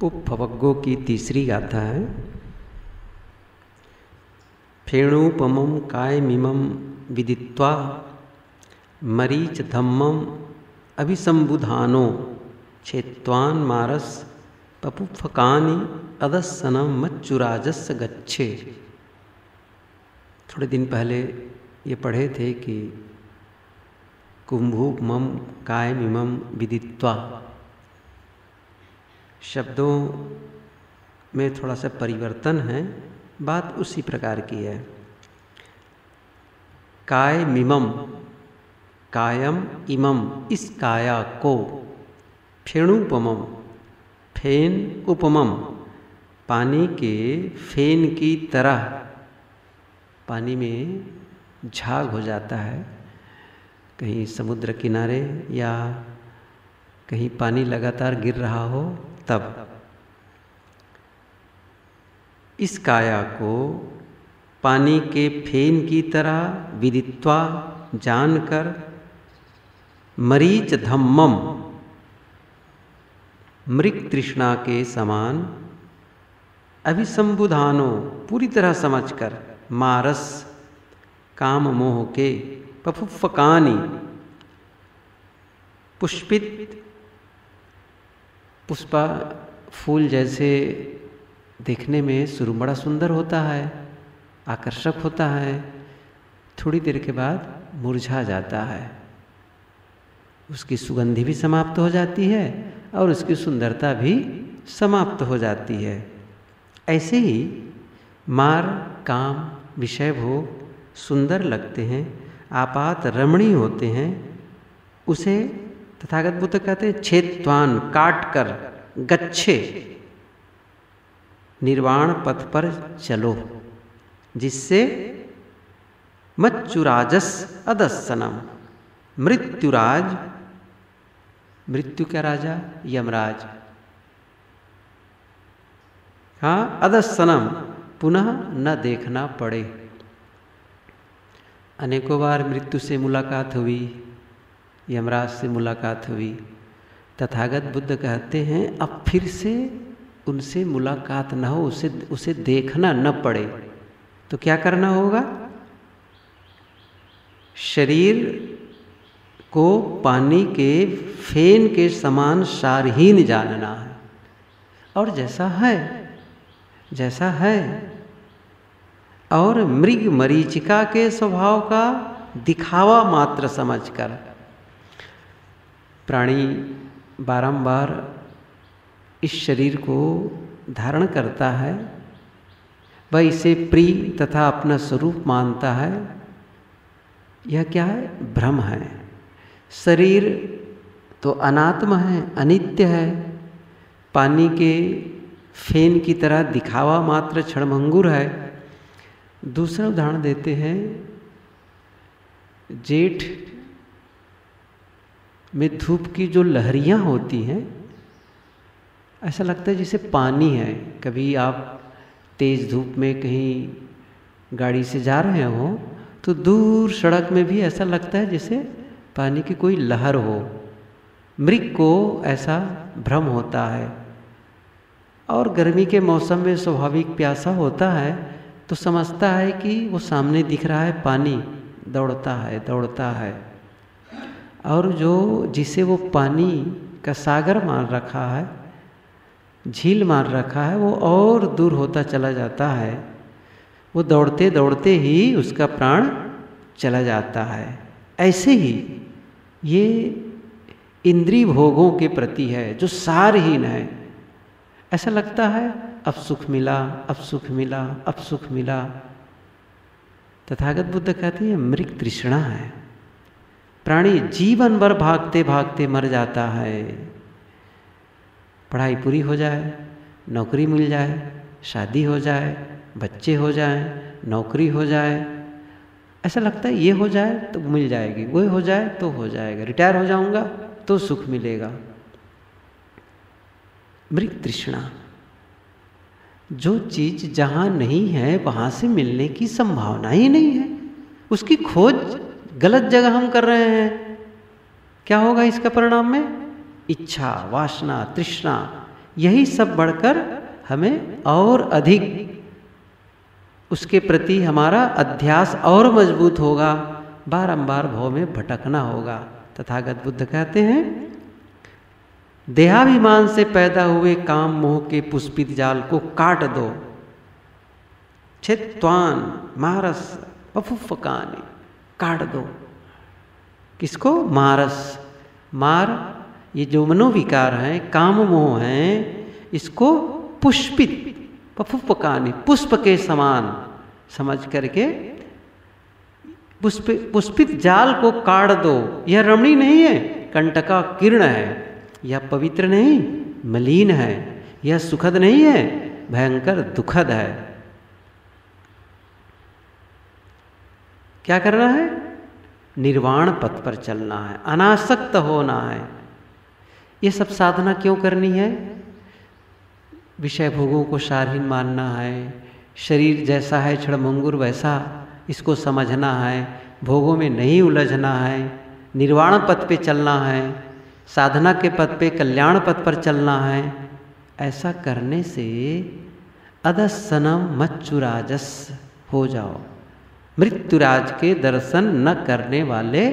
पुप्पवग्गो की तीसरी गाथा है। फेणुपम कायमिमं विदित्वा मरीच धम्मम अभिसंबुधानो क्षेत्वान मारस पपुफकानी अदस्सनम मच्चुराजस गच्छे। थोड़े दिन पहले ये पढ़े थे कि कुंभु मम कायमिमम विदित्वा शब्दों में थोड़ा सा परिवर्तन है, बात उसी प्रकार की है। काय मिमम, कायम इमम, इस काया को फेणुपमम फेन उपमम, पानी के फेन की तरह पानी में झाग हो जाता है। कहीं समुद्र किनारे या कहीं पानी लगातार गिर रहा हो तब। इस काया को पानी के फेन की तरह विदित्वा जानकर मरीच धम्मम, मृग तृष्णा के समान अभिसंबुधानो पूरी तरह समझकर मारस, काम मोह के पफुफकानी, पुष्पित पुष्पा फूल जैसे देखने में शुरू बड़ा सुंदर होता है, आकर्षक होता है। थोड़ी देर के बाद मुरझा जाता है। उसकी सुगंधि भी समाप्त हो जाती है और उसकी सुंदरता भी समाप्त हो जाती है। ऐसे ही मार, काम, विषय भोग सुंदर लगते हैं, आपात रमणीय होते हैं, उसे तथागत बुद्ध कहते हैं छेदवान काट कर, गच्छे। निर्वाण पथ पर चलो, जिससे मच्चुराजस अदस्सनम। मृत्युराज, मृत्यु का राजा? यमराज। हाँ अदस्सनम, पुनः न देखना पड़े। अनेकों बार मृत्यु से मुलाकात हुई। यमराज से मुलाकात हुई। तथागत बुद्ध कहते हैं, अब फिर से उनसे मुलाकात ना हो, उसे उसे देखना न पड़े। तो क्या करना होगा? शरीर को पानी के फेन के समान सारहीन जानना है। और जैसा है जैसा है। और मृग मरीचिका के स्वभाव का दिखावा मात्र समझकर प्राणी बारंबार इस शरीर को धारण करता है, वह इसे प्रिय तथा अपना स्वरूप मानता है। यह क्या है? भ्रम है। शरीर तो अनात्म है, अनित्य है। पानी के फेन की तरह दिखावा मात्र क्षणभंगुर है। दूसरा उदाहरण देते हैं, जेठ में धूप की जो लहरियाँ होती हैं, ऐसा लगता है जैसे पानी है। कभी आप तेज़ धूप में कहीं गाड़ी से जा रहे हो तो दूर सड़क में भी ऐसा लगता है जैसे पानी की कोई लहर हो। मृग को ऐसा भ्रम होता है। और गर्मी के मौसम में स्वाभाविक प्यासा होता है तो समझता है कि वो सामने दिख रहा है, पानी दौड़ता है दौड़ता है। और जो जिसे वो पानी का सागर मान रखा है, झील मार रखा है, वो और दूर होता चला जाता है। वो दौड़ते दौड़ते ही उसका प्राण चला जाता है। ऐसे ही ये इंद्री भोगों के प्रति है, जो सारहीन है। ऐसा लगता है, अब सुख मिला, अब सुख मिला, अब सुख मिला। तथागत बुद्ध कहते हैं, मृग तृष्णा है। प्राणी जीवन भर भागते भागते मर जाता है। पढ़ाई पूरी हो जाए, नौकरी मिल जाए, शादी हो जाए, बच्चे हो जाए, नौकरी हो जाए, ऐसा लगता है ये हो जाए तो मिल जाएगी, वो हो जाए तो हो जाएगा, रिटायर हो जाऊँगा तो सुख मिलेगा। मृग तृष्णा, जो चीज़ जहाँ नहीं है, वहाँ से मिलने की संभावना ही नहीं है। उसकी खोज गलत जगह हम कर रहे हैं। क्या होगा इसका परिणाम में? इच्छा, वासना, तृष्णा, यही सब बढ़कर हमें और अधिक उसके प्रति हमारा अध्यास और मज़बूत होगा। बारंबार भव में भटकना होगा। तथागत बुद्ध कहते हैं, देहाभिमान से पैदा हुए काम मोह के पुष्पित जाल को काट दो। छित्वान, मारस पफुफकानी काट दो। किसको? मारस। मार, ये जो मनोविकार हैं, काम मोह हैं, इसको पुष्पित, पफुपकानी, पुष्प के समान समझ करके पुष्प, पुष्पित जाल को काट दो। यह रमणी नहीं है, कंटका किरण है, यह पवित्र नहीं, मलिन है, यह सुखद नहीं है, भयंकर दुखद है। क्या करना है? निर्वाण पथ पर चलना है, अनासक्त होना है। ये सब साधना क्यों करनी है? विषय भोगों को शारीन मानना है, शरीर जैसा है, क्षणभंगुर वैसा, इसको समझना है, भोगों में नहीं उलझना है, निर्वाण पथ पे चलना है, साधना के पथ पे कल्याण पथ पर चलना है। ऐसा करने से अदसनम मच्चुराजस हो जाओ। मृत्युराज के दर्शन न करने वाले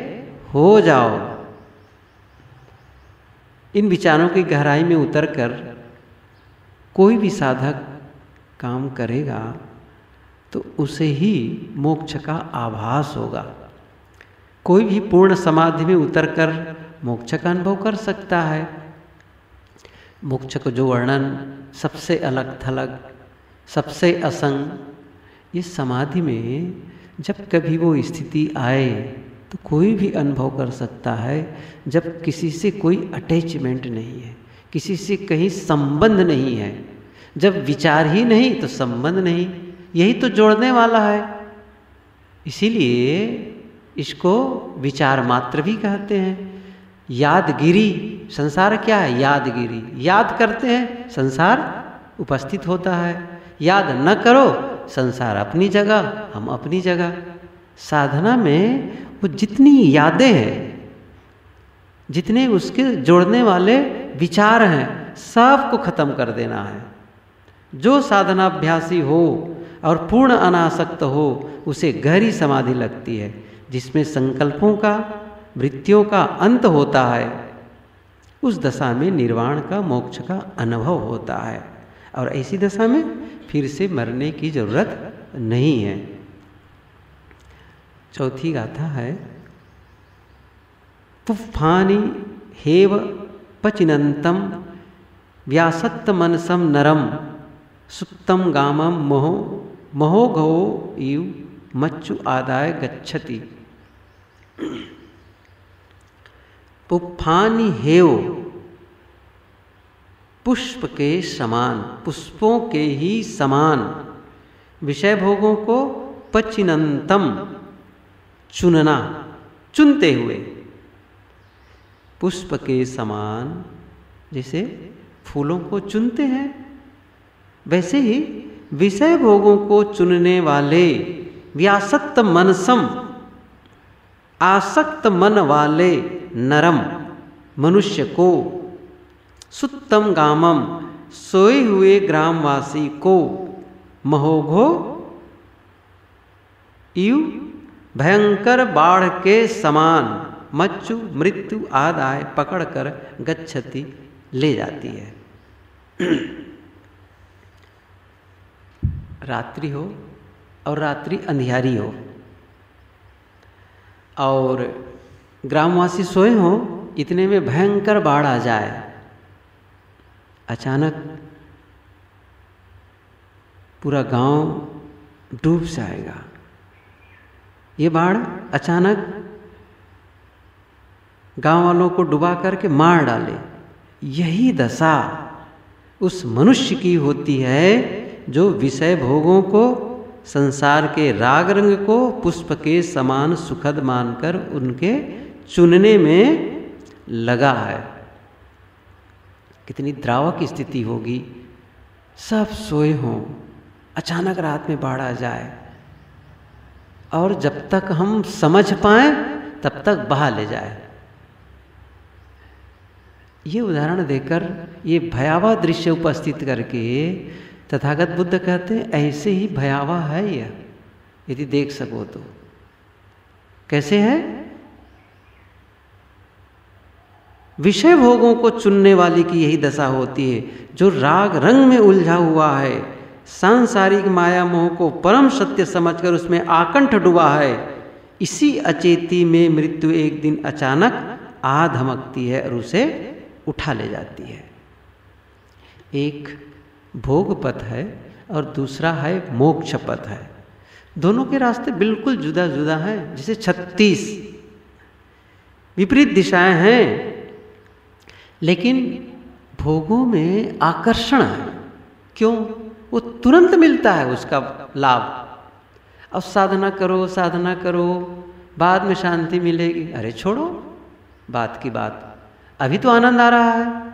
हो जाओ। इन विचारों की गहराई में उतरकर कोई भी साधक काम करेगा तो उसे ही मोक्ष का आभास होगा। कोई भी पूर्ण समाधि में उतरकर मोक्ष का अनुभव कर सकता है। मोक्ष को जो वर्णन सबसे अलग थलग, सबसे असंग इस समाधि में जब कभी वो स्थिति आए तो कोई भी अनुभव कर सकता है, जब किसी से कोई अटैचमेंट नहीं है, किसी से कहीं संबंध नहीं है। जब विचार ही नहीं तो संबंध नहीं, यही तो जोड़ने वाला है। इसीलिए इसको विचार मात्र भी कहते हैं। यादगिरी, संसार क्या है? यादगिरी। याद करते हैं, संसार उपस्थित होता है। याद न करो संसार अपनी जगह, हम अपनी जगह। साधना में वो जितनी यादें हैं, जितने उसके जोड़ने वाले विचार हैं, सबको खत्म कर देना है। जो साधनाभ्यासी हो और पूर्ण अनासक्त हो, उसे गहरी समाधि लगती है, जिसमें संकल्पों का, वृत्तियों का अंत होता है। उस दशा में निर्वाण का, मोक्ष का अनुभव होता है। और ऐसी दशा में फिर से मरने की ज़रूरत नहीं है। चौथी गाथा है पुफानी हेव पचिनंतम व्यासत्त मनसम नरम सुप्तम गामम मोह महोघो इव मच्चु आदाय गच्छति। पुफानी हेव पुष्प के समान, पुष्पों के ही समान। विषय भोगों को पचिनंतम चुनना, चुनते हुए। पुष्प के समान, जैसे फूलों को चुनते हैं, वैसे ही विषय भोगों को चुनने वाले व्यासक्त मनसम, आसक्त मन वाले नरम मनुष्य को सुत्तम गामम, सोए हुए ग्रामवासी को, महोघो यु भयंकर बाढ़ के समान मच्छु मृत्यु आदाय पकड़कर गच्छति ले जाती है। रात्रि हो और रात्रि अंधियारी हो। और ग्रामवासी सोए हो, इतने में भयंकर बाढ़ आ जाए। अचानक पूरा गाँव डूब जाएगा। ये बाढ़ अचानक गाँव वालों को डुबा करके मार डाले। यही दशा उस मनुष्य की होती है जो विषय भोगों को, संसार के राग रंग को, पुष्प के समान सुखद मानकर उनके चुनने में लगा है। कितनी द्रावक स्थिति होगी। सब सोए हों, अचानक रात में बाढ़ आ जाए। और जब तक हम समझ पाए, तब तक बहा ले जाए। ये उदाहरण देकर, ये भयावह दृश्य उपस्थित करके तथागत बुद्ध कहते हैं, ऐसे ही भयावह है यह। यदि देख सको तो। कैसे है? विषय भोगों को चुनने वाले की यही दशा होती है, जो राग रंग में उलझा हुआ है। सांसारिक माया मोह को परम सत्य समझकर उसमें आकंठ डूबा है। इसी अचेती में मृत्यु एक दिन अचानक आ धमकती है और उसे उठा ले जाती है। एक भोग पथ है और दूसरा है मोक्ष पथ है। दोनों के रास्ते बिल्कुल जुदा जुदा हैं, जैसे छत्तीस विपरीत दिशाएँ हैं। लेकिन भोगों में आकर्षण है। क्यों? वो तुरंत मिलता है उसका लाभ। अब साधना करो साधना करो, बाद में शांति मिलेगी। अरे छोड़ो, बात की बात। अभी तो आनंद आ रहा है।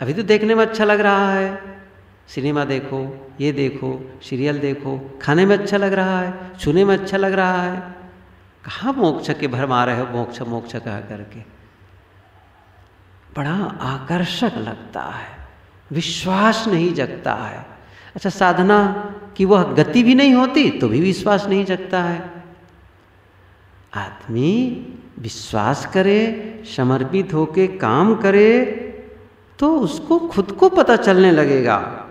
अभी तो देखने में अच्छा लग रहा है। सिनेमा देखो, ये देखो, सीरियल देखो, खाने में अच्छा लग रहा है, छूने में अच्छा लग रहा है। कहाँ मोक्ष के भर मारे हो, मोक्ष मोक्ष कह करके? बड़ा आकर्षक लगता है, विश्वास नहीं जगता है। अच्छा साधना की वह गति भी नहीं होती तो भी विश्वास नहीं जगता है। आदमी विश्वास करे, समर्पित होके काम करे तो उसको खुद को पता चलने लगेगा।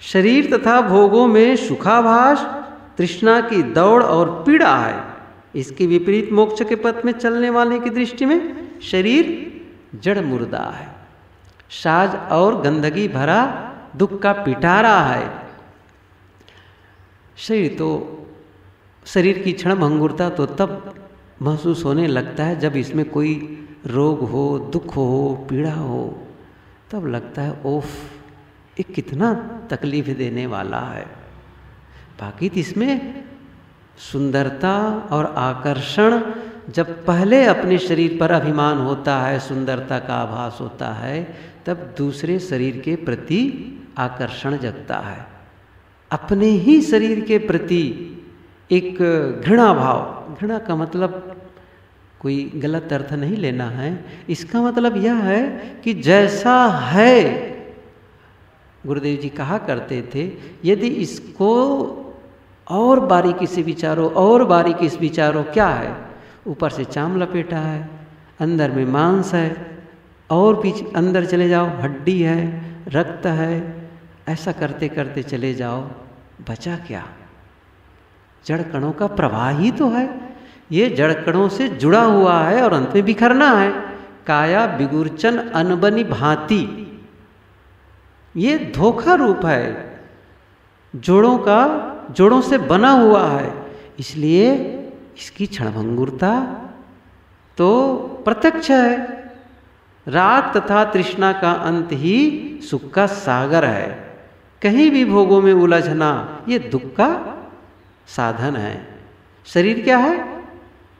शरीर तथा भोगों में सुखाभास, तृष्णा की दौड़ और पीड़ा है। इसके विपरीत मोक्ष के पथ में चलने वाले की दृष्टि में शरीर जड़ मुर्दा है। साज और गंदगी भरा दुख का पिटारा है। शरीर तो शरीर की क्षण भंगुरता तो तब महसूस होने लगता है जब इसमें कोई रोग हो, दुख हो, पीड़ा हो। तब लगता है, ओफ, ये कितना तकलीफ़ देने वाला है। बाकी तो इसमें सुंदरता और आकर्षण जब पहले अपने शरीर पर अभिमान होता है, सुंदरता का आभास होता है, तब दूसरे शरीर के प्रति आकर्षण जगता है। अपने ही शरीर के प्रति एक घृणा भाव, घृणा का मतलब कोई गलत अर्थ नहीं लेना है। इसका मतलब यह है कि जैसा है, गुरुदेव जी कहा करते थे, यदि इसको और बारीकी से विचारो, और बारीकी से विचारो, क्या है? ऊपर से चाम लपेटा है, अंदर में मांस है, और पीछे अंदर चले जाओ, हड्डी है, रक्त है, ऐसा करते करते चले जाओ, बचा क्या? जड़ कणों का प्रवाह ही तो है। ये जड़ कणों से जुड़ा हुआ है और अंत में बिखरना है। काया, बिगुरचन, अनबनी, भांति। ये धोखा रूप है। जोड़ों का, जोड़ों से बना हुआ है। इसलिए इसकी क्षणभंगुरता तो प्रत्यक्ष है। राग तथा तृष्णा का अंत ही सुख का सागर है। कहीं भी भोगों में उलझना, ये दुख का साधन है। शरीर क्या है?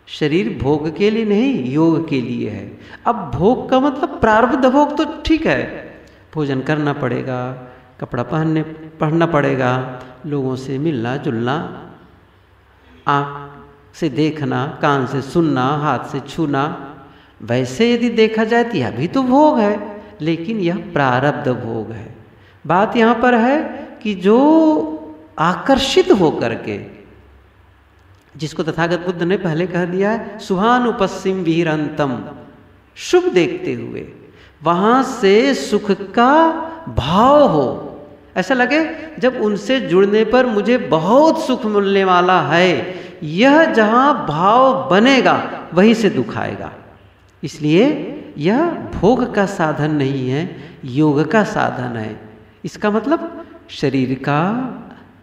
शरीर भोग के लिए नहीं, योग के लिए है। अब भोग का मतलब प्रारब्ध भोग तो ठीक है। भोजन करना पड़ेगा, कपड़ा पहनने, पहनना पड़ेगा, लोगों से मिलना जुलना आँख से देखना, कान से सुनना, हाथ से छूना। वैसे यदि देखा जाए तो यह भी तो भोग है, लेकिन यह प्रारब्ध भोग है। बात यहाँ पर है कि जो आकर्षित हो करके जिसको तथागत बुद्ध ने पहले कह दिया है, सुहानुपस्सिम वीरंतम, शुभ देखते हुए, वहाँ से सुख का भाव हो। ऐसा लगे जब उनसे जुड़ने पर मुझे बहुत सुख मिलने वाला है यह जहाँ भाव बनेगा, वहीं से दुख आएगा। इसलिए यह भोग का साधन नहीं है, योग का साधन है। इसका मतलब शरीर का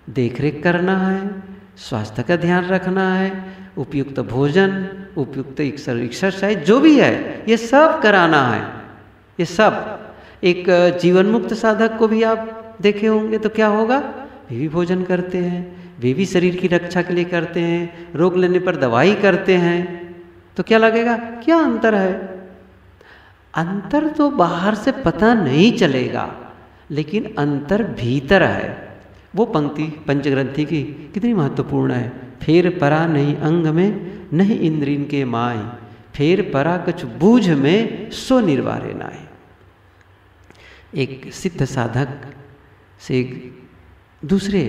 देखरेख करना है, स्वास्थ्य का ध्यान रखना है, उपयुक्त भोजन, उपयुक्त एक्सरसाइज जो भी है, ये सब कराना है। ये सब। एक जीवन मुक्त साधक को भी आप देखे होंगे तो क्या होगा? वे भी भोजन करते हैं। वे भी शरीर की रक्षा के लिए करते हैं, रोग लेने पर दवाई करते हैं तो क्या लगेगा? क्या अंतर है? अंतर तो बाहर से पता नहीं चलेगा, लेकिन अंतर भीतर है। वो पंक्ति पंचग्रंथि की कितनी महत्वपूर्ण है। फिर परा नहीं अंग में, नहीं इंद्रिन के माए। फेर परा कुछ बूझ में, सो निर्वारे नाए। एक सिद्ध साधक से दूसरे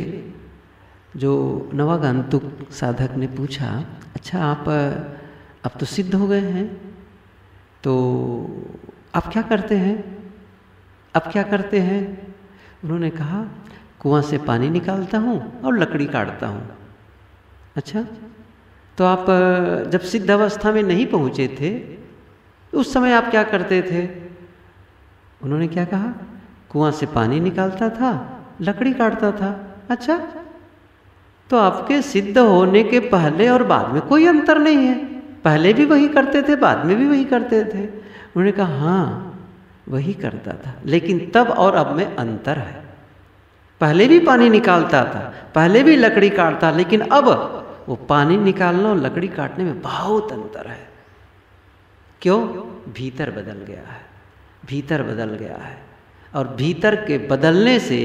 जो नवागंतुक साधक ने पूछा अच्छा आप अब तो सिद्ध हो गए हैं तो आप क्या करते हैं? अब क्या करते हैं? उन्होंने कहा, कुआँ से पानी निकालता हूँ और लकड़ी काटता हूँ। अच्छा तो आप, जब सिद्ध अवस्था में नहीं पहुँचे थे, उस समय आप क्या करते थे? उन्होंने क्या कहा, कुआँ से पानी निकालता था, लकड़ी काटता था। अच्छा तो आपके सिद्ध होने के पहले और बाद में कोई अंतर नहीं है। पहले भी वही करते थे, बाद में भी वही करते थे। उन्होंने कहा हाँ वही करता था, लेकिन तब और अब में अंतर है। पहले भी पानी निकालता था, पहले भी लकड़ी काटता, लेकिन अब वो पानी निकालना और लकड़ी काटने में बहुत अंतर है। क्यों? भीतर बदल गया है, भीतर बदल गया है। और भीतर के बदलने से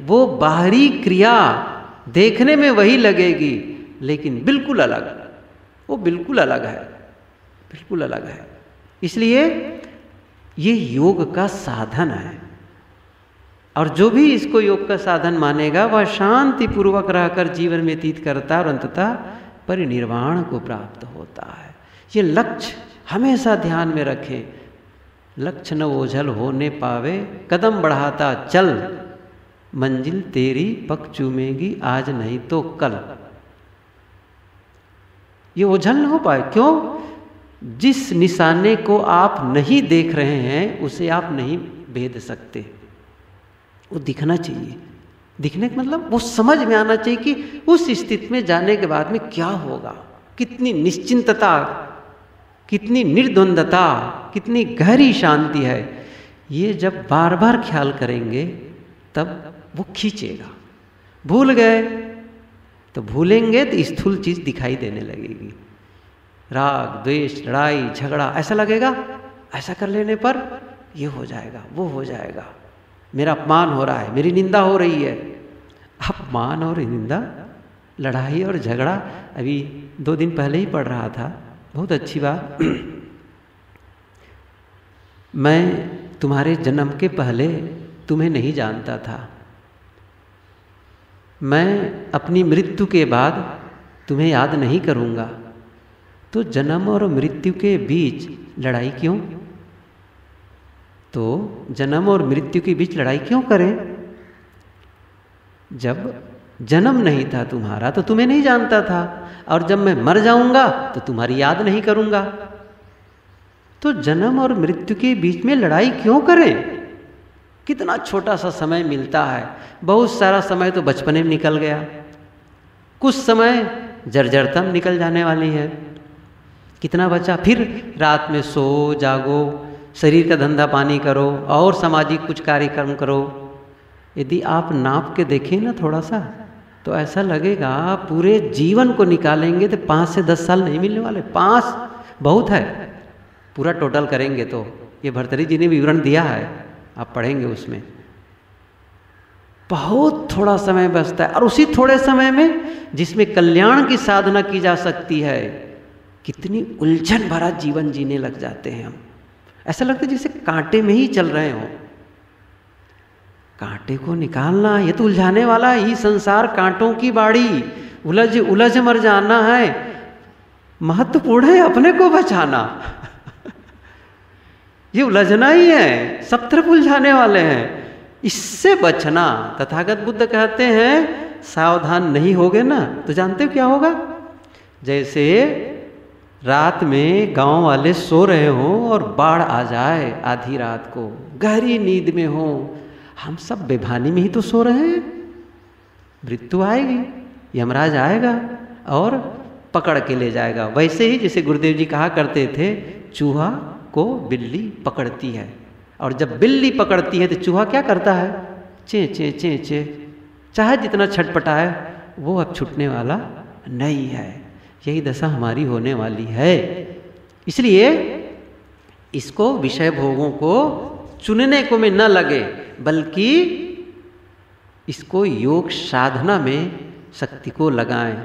वो बाहरी क्रिया देखने में वही लगेगी, लेकिन बिल्कुल अलग। वो बिल्कुल अलग है। बिल्कुल अलग है। इसलिए ये योग का साधन है। और जो भी इसको योग का साधन मानेगा, वह शांति पूर्वक रहकर जीवन व्यतीत करता और अंततः परिनिर्वाण को प्राप्त होता है। ये लक्ष्य हमेशा ध्यान में रखें। लक्ष्य न ओझल होने पावे, कदम बढ़ाता चल। मंजिल तेरी पक चूमेगी, आज नहीं तो कल। ये ओझल न हो पाए। क्यों? जिस निशाने को आप नहीं देख रहे हैं, उसे आप नहीं भेद सकते। वो दिखना चाहिए। दिखने का मतलब वो समझ में आना चाहिए कि उस स्थिति में जाने के बाद में क्या होगा। कितनी निश्चिंतता, कितनी निर्द्वंदता, कितनी गहरी शांति है। ये जब बार बार ख्याल करेंगे, तब वो खींचेगा। भूल गए? तो भूलेंगे तो स्थूल चीज़ दिखाई देने लगेगी। राग, द्वेष, लड़ाई, झगड़ा, ऐसा लगेगा, ऐसा कर लेने पर ये हो जाएगा, वो हो जाएगा। मेरा अपमान हो रहा है, मेरी निंदा हो रही है। अपमान और निंदा, लड़ाई और झगड़ा अभी दो दिन पहले ही पढ़ रहा था। बहुत अच्छी बात। मैं तुम्हारे जन्म के पहले तुम्हें नहीं जानता था। मैं अपनी मृत्यु के बाद तुम्हें याद नहीं करूँगा। तो जन्म और मृत्यु के बीच लड़ाई क्यों? तो जन्म और मृत्यु के बीच लड़ाई क्यों करें? जब जन्म नहीं था तुम्हारा तो तुम्हें नहीं जानता था, और जब मैं मर जाऊँगा तो तुम्हारी याद नहीं करूँगा। तो जन्म और मृत्यु के बीच में लड़ाई क्यों करें? कितना छोटा सा समय मिलता है। बहुत सारा समय तो बचपने में निकल गया। कुछ समय जर्जरतम निकल जाने वाली है। कितना बचा? फिर रात में सो, जागो, शरीर का धंधा पानी करो, और सामाजिक कुछ कार्यक्रम करो। यदि आप नाप के देखें ना थोड़ा सा तो ऐसा लगेगा, पूरे जीवन को निकालेंगे तो पाँच से दस साल नहीं मिलने वाले। पाँच बहुत है। पूरा टोटल करेंगे तो। ये भरतरी जी ने विवरण दिया है। आप पढ़ेंगे उसमें। बहुत थोड़ा समय बचता है। और उसी थोड़े समय में जिसमें कल्याण की साधना की जा सकती है, कितनी उलझन भरा जीवन जीने लग जाते हैं हम। ऐसा लगता है जैसे कांटे में ही चल रहे हो। कांटे को निकालना, ये तो उलझाने वाला ही। संसार कांटों की बाड़ी, उलझ उलझ मर जाना है। महत्वपूर्ण है अपने को बचाना। ये उलझना ही है सब तरफ़ उलझाने वाले हैं। इससे बचना, तथागत बुद्ध कहते हैं, सावधान नहीं होगे ना? तो जानते हो क्या होगा? जैसे रात में गाँव वाले सो रहे हों और बाढ़ आ जाए आधी रात को, गहरी नींद में हो, हम सब बेभानी में ही तो सो रहे हैं। मृत्यु आएगी, यमराज आएगा और पकड़ के ले जाएगा। वैसे ही जैसे गुरुदेव जी कहा करते थे, चूहा को बिल्ली पकड़ती है। और जब बिल्ली पकड़ती है तो चूहा क्या करता है? चे चे चे चे। चाहे जितना छटपटा है वो अब छूटने वाला नहीं है। यही दशा हमारी होने वाली है। इसलिए इसको विषय भोगों को चुनने को में न लगे, बल्कि इसको योग साधना में शक्ति को लगाएँ।